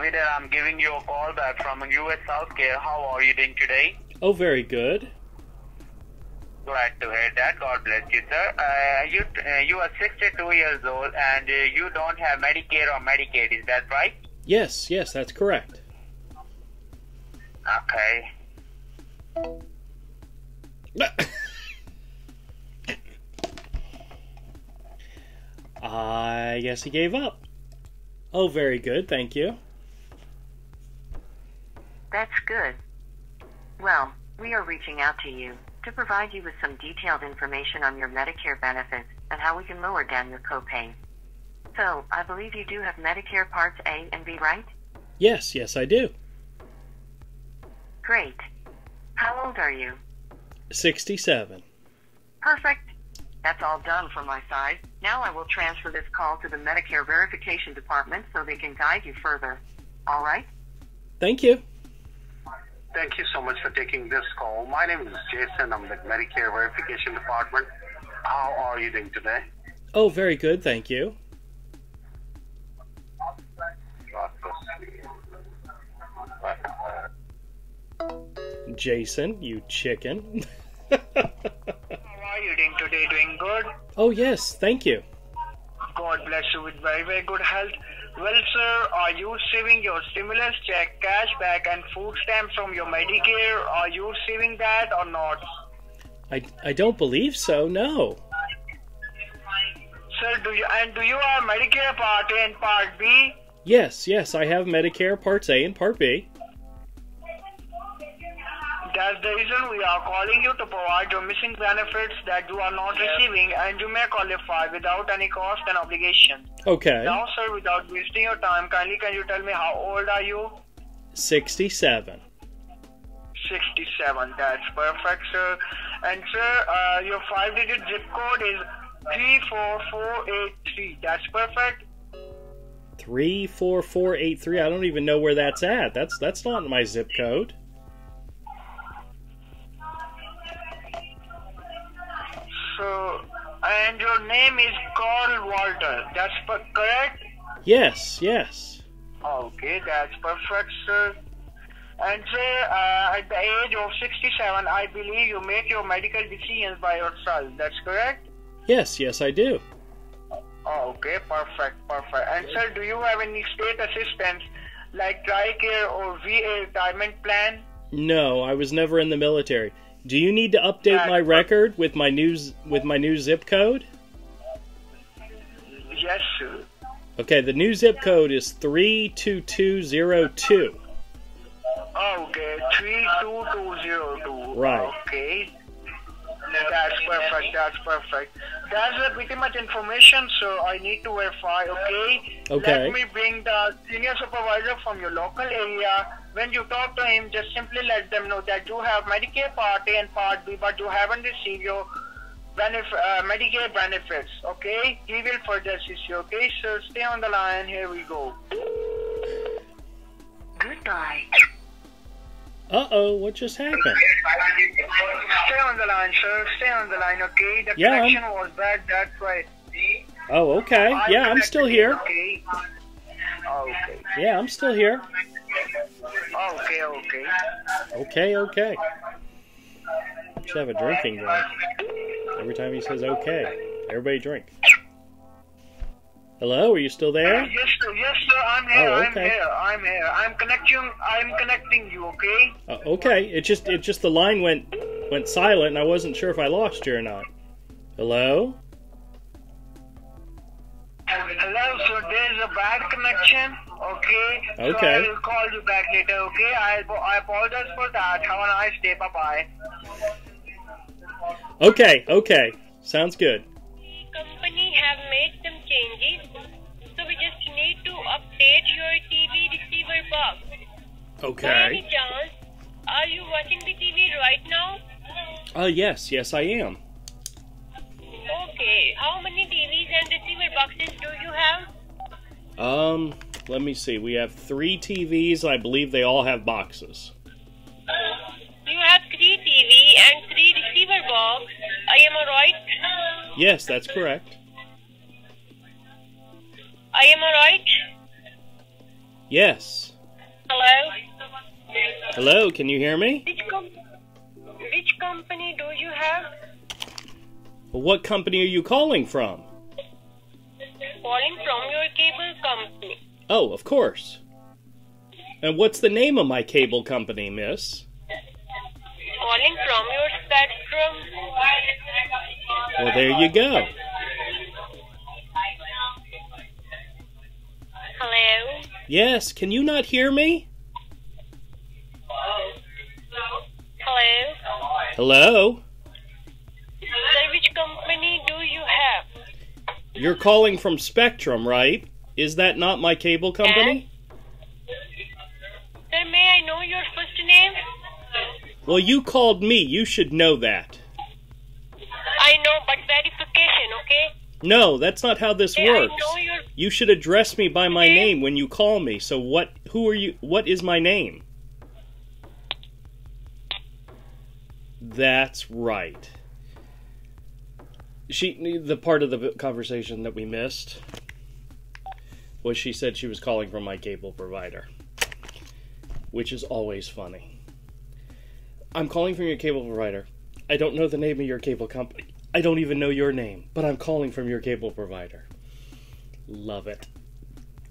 David, I'm giving you a call back from US Healthcare. How are you doing today? Oh, very good. Glad to hear that. God bless you, sir. Uh, you uh, you are 62 years old and uh, you don't have Medicare or Medicaid. Is that right? Yes, yes, that's correct. Okay. I guess he gave up. Oh, very good, thank you. That's good. Well, we are reaching out to you to provide you with some detailed information on your Medicare benefits and how we can lower down your copay. So, I believe you do have Medicare Parts A and B, right? Yes, yes, I do. Great. How old are you? 67. Perfect. That's all done from my side. Now I will transfer this call to the Medicare Verification Department so they can guide you further. All right? Thank you. Thank you so much for taking this call. My name is Jason. I'm the Medicare Verification Department. How are you doing today? Oh, very good, thank you. Jason, you chicken. How are you doing today? Doing good? oh, yes, thank you. God bless you with very, very good health. Well, sir, are you receiving your stimulus check, cashback, and food stamps from your Medicare? Are you receiving that or not? I, I don't believe so, no. Sir, do you and do you have Medicare Part A and Part B? Yes, yes, I have Medicare Parts A and Part B. That's the reason we are calling you to provide your missing benefits that you are not receiving and you may qualify without any cost and obligation. Okay. Now, sir, without wasting your time, kindly can you tell me how old are you? 67. 67. That's perfect, sir. And, sir, uh, your five digit zip code is 34483. That's perfect. 34483. I don't even know where that's at. That's that's not my zip code. Name is Carl Walter. That's correct? Yes, yes. Okay, that's perfect, sir. And sir, uh, at the age of 67, I believe you make your medical decisions by yourself. That's correct? Yes, yes, I do. Okay, perfect, perfect. And sir, do you have any state assistance like TRICARE or VA retirement plan? No, I was never in the military. Do you need to update my record with my new with my new zip code? Yes, sir. Okay, the new zip code is 32202. Okay, 32202. Right. Okay. That's perfect, that's perfect. That's uh, pretty much information, so I need to verify, okay? Okay. Let me bring the senior supervisor from your local area. When you talk to him, just simply let them know that you have Medicare Part A and Part B, but you haven't received your benef- uh, Medicare benefits, okay? He will further assist you, okay? So stay on the line, here we go. Goodbye. Uh oh, what just happened? Stay on the line, sir. Stay on the line, okay? The Yeah, I'm- connection was bad, that's why. Oh, okay. I Yeah, I'm still here. Okay. Okay. Yeah, I'm still here. Okay, okay. Okay, okay. Should have a drinking game. Every time he says okay, everybody drink. Hello, are you still there? Yes, sir. Yes, sir. I'm here. Oh, I'm here. I'm here. I'm connecting. I'm connecting you. Okay. Uh, okay, it just it just the line went went silent, and I wasn't sure if I lost you or not. Hello. Hello, sir. There's a bad connection. Okay. So Okay. I will call you back later. Okay. I I apologize for that. Have a nice day. Bye bye. Okay, okay, sounds good. company have made some changes, so we just need to update your TV receiver box. Okay. By any chance, are you watching the TV right now? Uh, yes, yes, I am. Okay, how many TVs and receiver boxes do you have? Um, let me see. We have three TVs. I believe they all have boxes. Receiver box. I am right. Yes, that's correct. I am right. Yes. Hello? Hello, can you hear me? Which, com- which company do you have? What company are you calling from? Calling from your cable company. Oh, of course. And what's the name of my cable company, miss? Calling from your Spectrum. Well, there you go. Hello? Yes, can you not hear me? Hello? Hello? Sir, which company do you have? You're calling from Spectrum, right? Is that not my cable company? Well, you called me. You should know that. I know, but verification, okay? No, that's not how this I works. You should address me by my Okay. name when you call me. So what who are you what is my name? That's right. She the part of the conversation that we missed was she said she was calling from my cable provider, which is always funny. I'm calling from your cable provider. I don't know the name of your cable company. I don't even know your name, but I'm calling from your cable provider. Love it.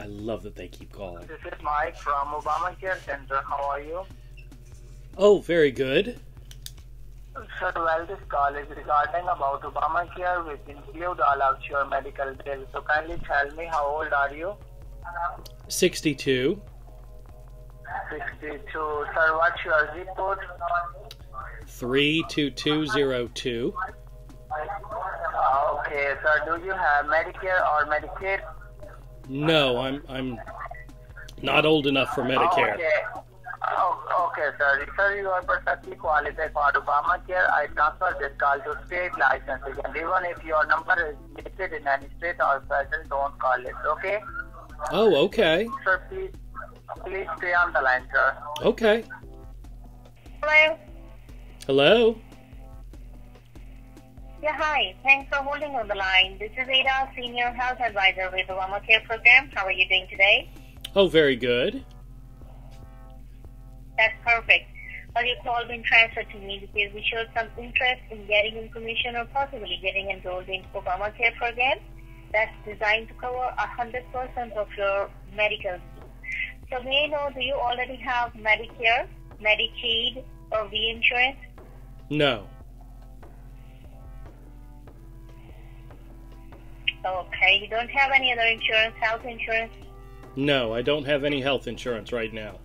I love that they keep calling. This is Mike from Obamacare Center. How are you? Oh, very good. Sir, well, this call is regarding about Obamacare, which include all of your medical bills. So kindly tell me how old are you? 62 62. Sir, what's your zip code? 32202. Uh, okay, sir, do you have Medicare or Medicaid? No, I'm I'm not old enough for Medicare. Okay. Oh, okay, sir. Sir, you are perfectly qualified for Obamacare. I transfer this call to state licenses. And even if your number is listed in any state or federal, don't call it, okay? Oh, okay. Sir, please, please stay on the line, sir. Okay. Hello? Hello? Yeah, hi. Thanks for holding on the line. This is Ada, Senior Health Advisor with the Obamacare program. How are you doing today? Oh, very good. That's perfect. Well, your call been transferred to me because we showed some interest in getting information or possibly getting enrolled in Obamacare program that's designed to cover 100% of your medical. So may I know, do you already have Medicare, Medicaid, or V insurance? No. Okay, you don't have any other insurance, health insurance? No, I don't have any health insurance right now.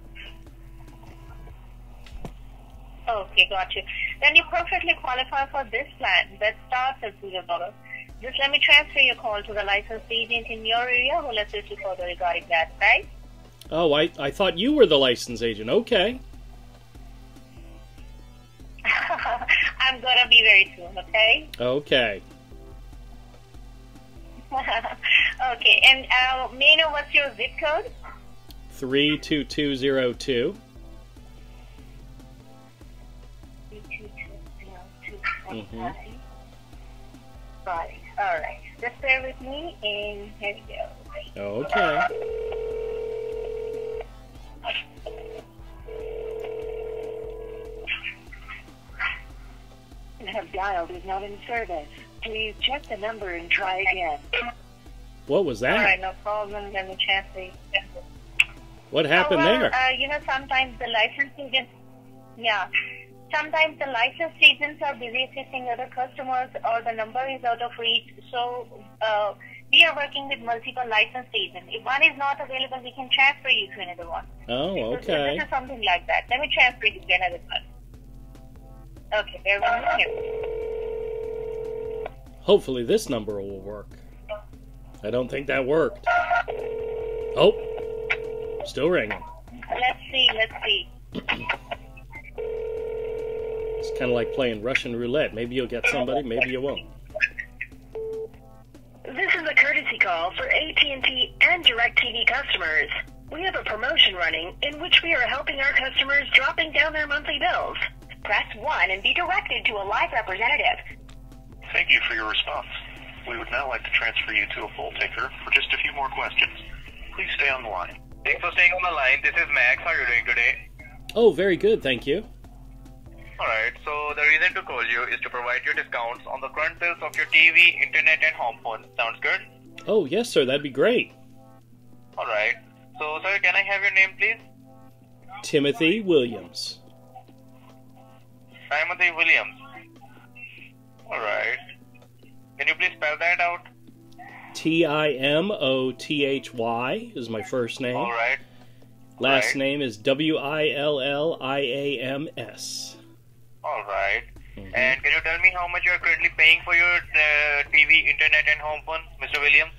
Okay, got you. Then you perfectly qualify for this plan that starts at zero dollars. Just let me transfer your call to the licensed agent in your area who will assist you further regarding that, right? Oh, I, I thought you were the license agent. Okay. I'm gonna be very soon, okay? Okay. okay, and uh, may I know what's your zip code? 32202. Mhm. Got it. All right. Just bear with me, and here we go. Okay. Have dialed is not in service. Please check the number and try again. What was that? All right, no problem. Let me transfer you. What happened oh, well, there? Uh, you know, sometimes the license agents, yeah, sometimes the license agents are busy assisting other customers or the number is out of reach. So uh, we are working with multiple license agents. If one is not available, we can transfer you to another one. Oh, So okay. This is something like that. Let me transfer you to another one. Okay, bear with me here. Hopefully this number will work. I don't think that worked. Oh, still ringing. Let's see, let's see. It's kind of like playing Russian roulette. Maybe you'll get somebody, maybe you won't. This is a courtesy call for AT&T and DirecTV customers. We have a promotion running in which we are helping our customers dropping down their monthly bills. Press 1 and be directed to a live representative. Thank you for your response. We would now like to transfer you to a poll taker for just a few more questions. Please stay on the line. Thanks for staying on the line. This is Max. How are you doing today? Oh, very good, thank you. Alright, so the reason to call you is to provide you discounts on the current bills of your TV, internet, and home phone. Sounds good? Oh, yes, sir, that'd be great. Alright. So, sir, can I have your name, please? Timothy Williams. Timothy Williams. Alright. Can you please spell that out? T I M O T H Y is my first name. Alright. Last Right. name is W I L L I A M S. Alright. Mhm. And can you tell me how much you are currently paying for your uh, TV, internet, and home phone, Mr. Williams?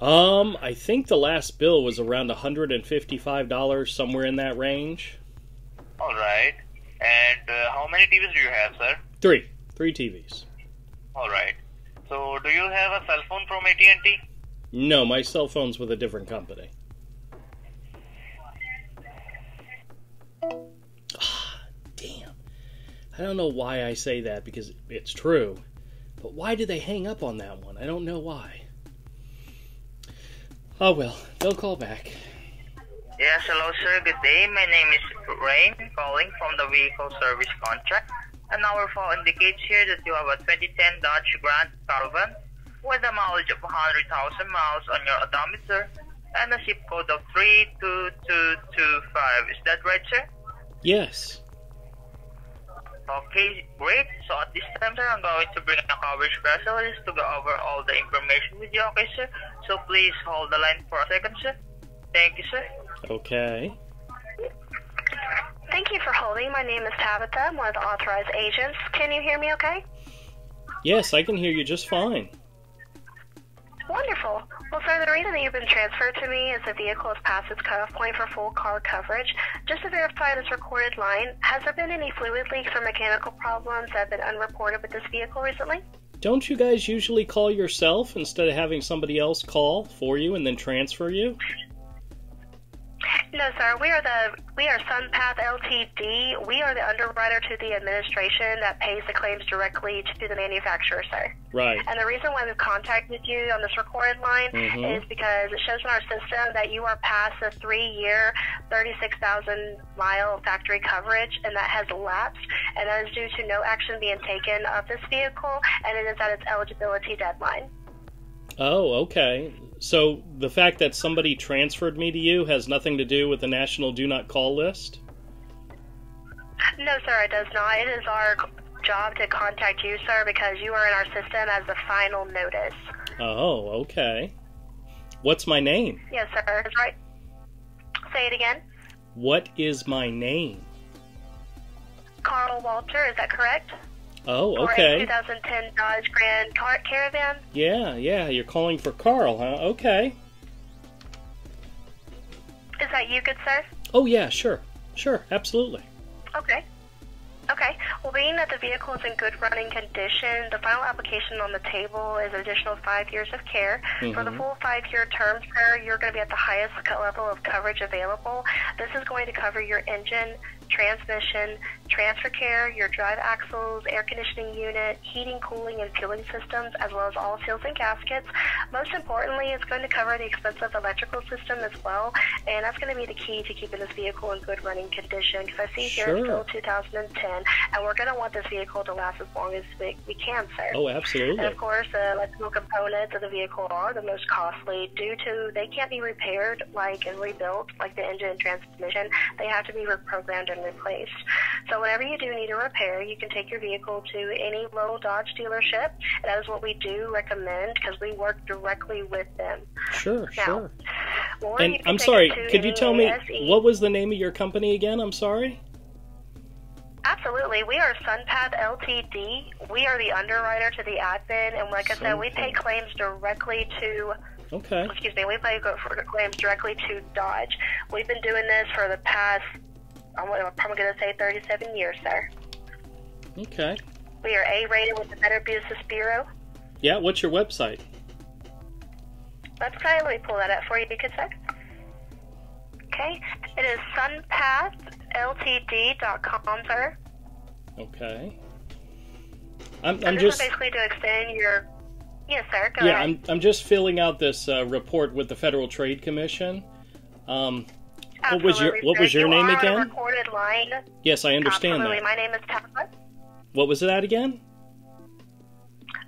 Um, I think the last bill was around $155, somewhere in that range. Alright. And uh, how many TVs do you have, sir? Three. Three TVs. Alright. So, do you have a cell phone from AT&T? No, my cell phone's with a different company. Ah, damn. I don't know why I say that because it's true. But why did they hang up on that one? I don't know why. Oh well, they'll call back. Yes, hello sir. Good day. My name is Rain, calling from the vehicle service contract. And our file indicates here that you have a 2010 Dodge Grand Caravan with a mileage of 100,000 miles on your odometer and a zip code of 32225. Is that right, sir? Yes. Okay, great. So at this time, sir, I'm going to bring a coverage specialist to go over all the information with you, okay, sir? So please hold the line for a second, sir. Thank you, sir. Okay. Thank you for holding. My name is Tabitha. I'm one of the authorized agents. Can you hear me okay? Yes, I can hear you just fine. Wonderful. Well, sir, the reason that you've been transferred to me is the vehicle has passed its cutoff point for full car coverage. Just to verify this recorded line, has there been any fluid leaks or mechanical problems that have been unreported with this vehicle recently? Don't you guys usually call yourself instead of having somebody else call for you and then transfer you? No, sir. We are the we are SunPath Ltd. We are the underwriter to the administration that pays the claims directly to the manufacturer, sir. Right. And the reason why we've contacted you on this recorded line Mhm. is because it shows in our system that you are past the three-year, 36,000 mile factory coverage, and that has lapsed, and that is due to no action being taken of this vehicle, and it is at its eligibility deadline. Oh, okay. So the fact that somebody transferred me to you has nothing to do with the National Do Not Call list? No, sir, it does not. It is our job to contact you, sir, because you are in our system as the final notice. Oh, okay. What's my name? Yes, sir. That's right. Say it again. What is my name? Carl Walter, is that correct? Oh, okay. 2010 Dodge Grand Car- Caravan? Yeah, yeah, you're calling for Carl, huh? Okay. Is that you, good sir? Oh, yeah, sure. Sure, absolutely. Okay. Okay. Well, being that the vehicle is in good running condition, the final application on the table is an additional five years of care. For the Mhm. full five-year term, sir, you're going to be at the highest level of coverage available. This is going to cover your engine, transmission, transfer care, your drive axles, air conditioning unit, heating, cooling, and fueling systems, as well as all seals and gaskets. Most importantly, it's going to cover the expensive electrical system as well, and that's going to be the key to keeping this vehicle in good running condition. Because I see here it's still 2010, and we're going to want this vehicle to last as long as we, we can, sir. Oh, absolutely. And of course, the electrical components of the vehicle are the most costly due to they can't be repaired like and rebuilt like the engine and transmission. They have to be reprogrammed and replaced. So whenever you do need a repair, you can take your vehicle to any local Dodge dealership. That is what we do recommend because we work directly with them. Sure, Now, sure. And I'm sorry, could you tell me what was the name of your company again? I'm sorry. Absolutely. We are SunPath Ltd. We are the underwriter to the admin, and like I said, we pay claims directly to Okay. excuse me, we pay claims directly to Dodge. We've been doing this for the past, I'm I'm probably going to say 37 years, sir. Okay. We are A-rated with the Better Business Bureau. Yeah, what's your website? Website, let me pull that up for you, you could. Okay, it is sunpathltd.com, sir. Okay. I'm, I'm just basically to extend your, yes, sir, go yeah, ahead. I'm I'm just filling out this uh, report with the Federal Trade Commission. Um, what was your What was your name again? recorded line. Yes, I understand Absolutely. that. My name is Tabitha. What was that again?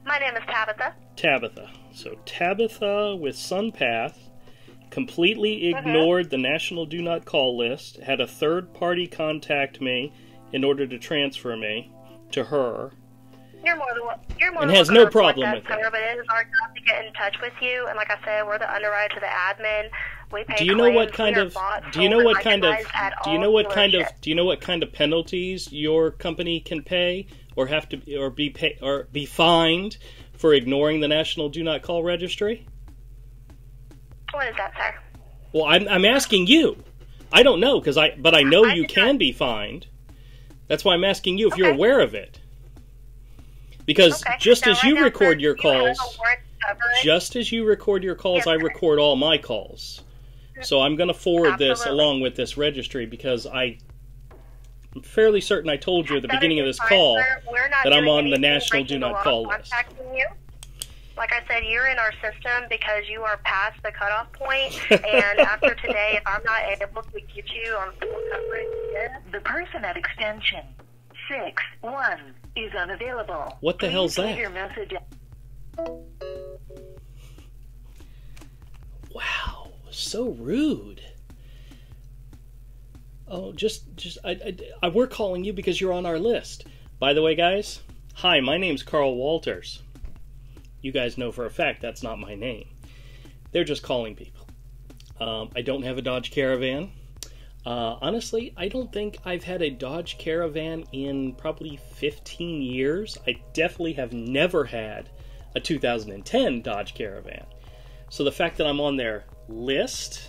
My name is Tabitha. Tabitha. So Tabitha with SunPath completely Mm-hmm. ignored the national do not call list, had a third party contact me in order to transfer me to her. You're more than you're more And than has no problem with that. But it is our job to get in touch with you, and like I said, we're the underwriter to the admin. We pay Do you know what kind of do you know what kind of do you know what kind of do you know what kind of penalties your company can pay or have to or be pay, or be fined for ignoring the national do not call registry? What is that, sir? Well, I'm I'm asking you. I don't know because I but I know I you can be fined. That's why I'm asking you if you're aware of it. Because Okay. just Now, as right you record your calls, a warrant coverage. just as you record your calls, Yes, I record all my calls. So I'm going to forward this along with this registry because I I'm fairly certain I told you at the That beginning of this fine, call sir. We're that I'm on the national do not call list. You. Like I said, you're in our system because you are past the cutoff point, and after today, if I'm not able to get you on full coverage, The person at extension 6-1 is unavailable. What the Please hell's that? Your message Wow, so rude. Oh, just, just, I, I, I, we're calling you because you're on our list. By the way, guys, hi, my name's Carl Walters. You guys know for a fact that's not my name. They're just calling people. Um, I don't have a Dodge Caravan. Uh, honestly, I don't think I've had a Dodge Caravan in probably 15 years. I definitely have never had a 2010 Dodge Caravan. So the fact that I'm on their list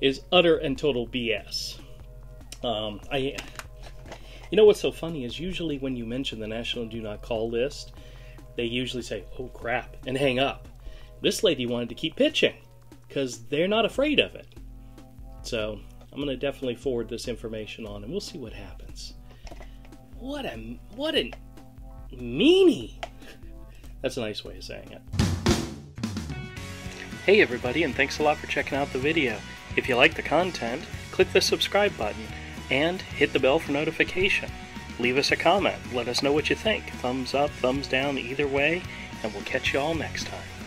is utter and total BS. Um, I, you know what's so funny is usually when you mention the National Do Not Call list, they usually say, "Oh crap," and hang up. This lady wanted to keep pitching because they're not afraid of it. So I'm going to definitely forward this information on, and we'll see what happens. What a what a meanie. That's a nice way of saying it. Hey everybody, and thanks a lot for checking out the video. If you like the content, click the subscribe button and hit the bell for notification. Leave us a comment, let us know what you think. Thumbs up, thumbs down, either way, and we'll catch you all next time.